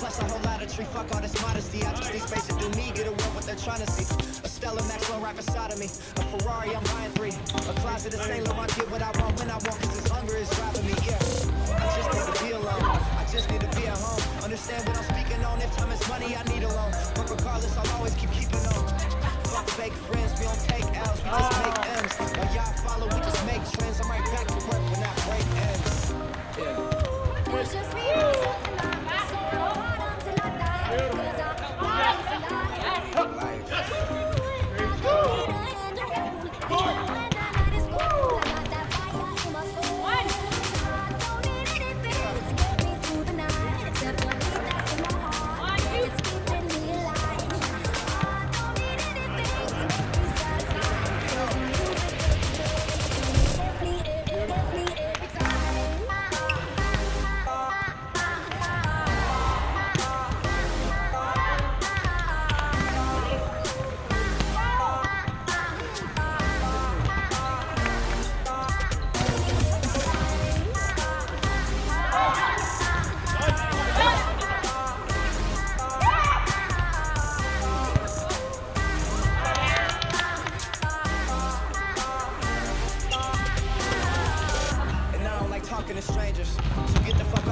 Plus a whole lot of fuck all this modesty. I just need space to do me, get aware what they're trying to see. A Stella Maxwell right beside of me. A Ferrari, I'm buying three. A closet of Saint Laurent, get what I want when I want Cause this hunger is driving me, yeah. I just need to be alone just need to be at home. Understand what I'm speaking on. If time is money, I need a loan. But regardless, I'll always keep keeping on. Fuck fake friends, we don't take L's, we just make M's. While y'all follow, we just make trends. I'm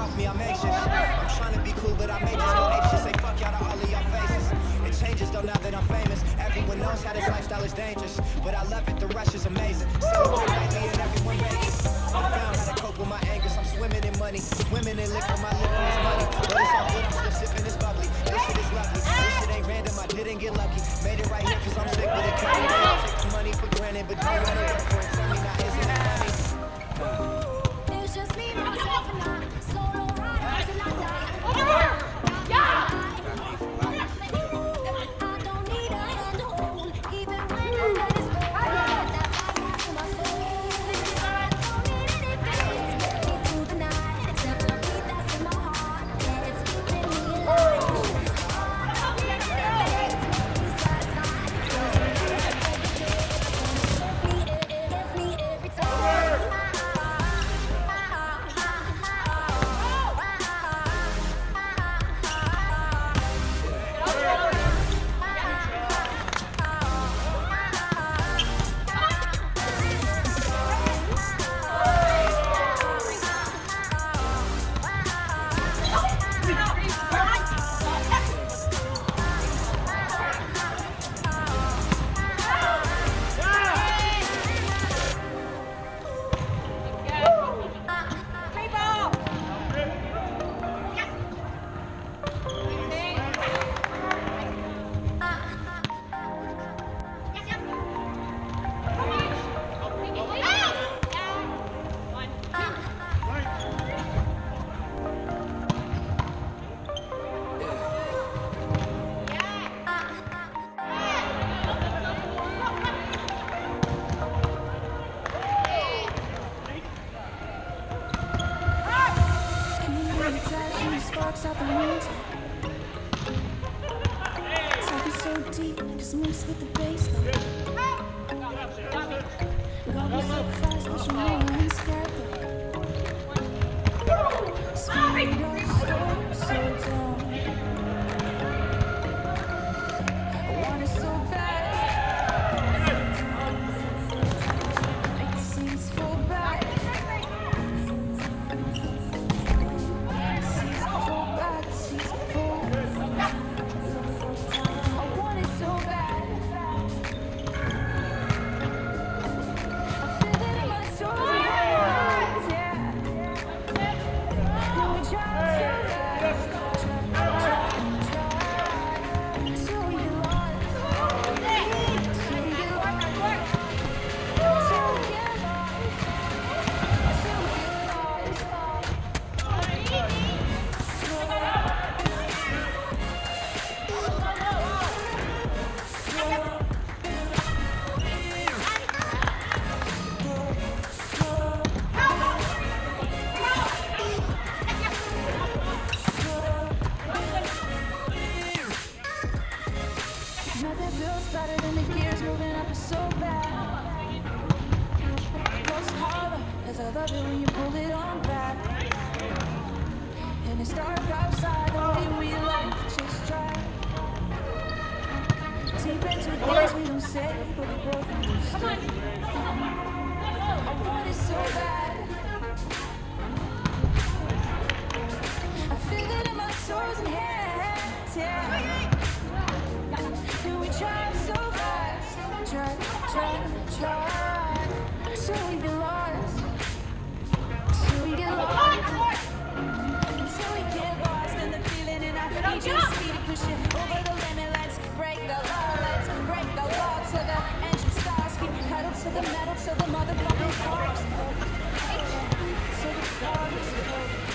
off me, I'm anxious. I'm trying to be cool, but I may just go anxious. Say fuck y'all to all of y'all faces. It changes though now that I'm famous. Everyone knows how this lifestyle is dangerous, but I love it. The rush is amazing. Celebrate lately and everyone rages. I found how to cope with my anger. I'm swimming in money, swimming in liquor. My liquor is money, but it's all good. I'm still sipping this bubbly. This shit is lovely. This shit ain't random. I didn't get lucky. Made it right here because I'm sick but it. Can't take money for granted, but do you want to work to the metal, till the mother blood. So the.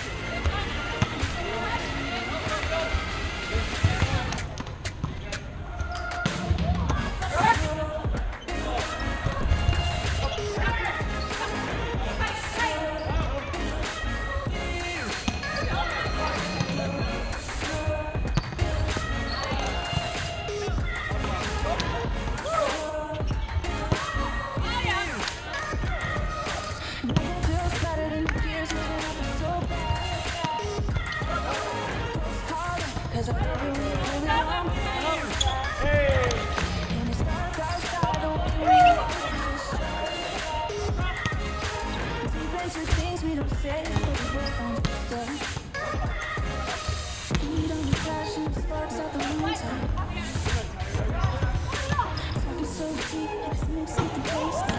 keep, I just need something close.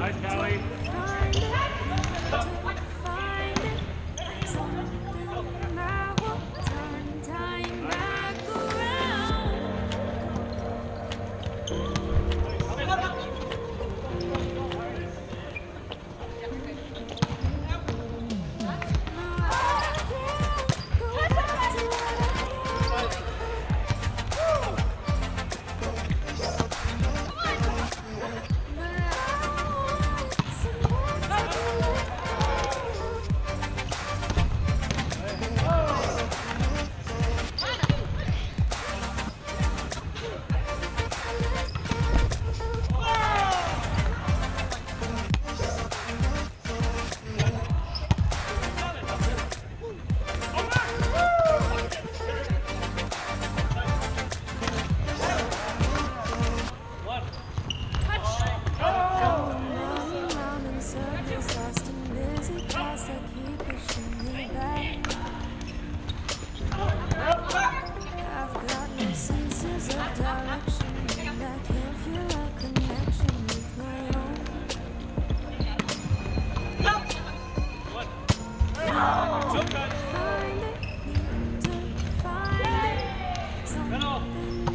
Hi, Kelly. Oh,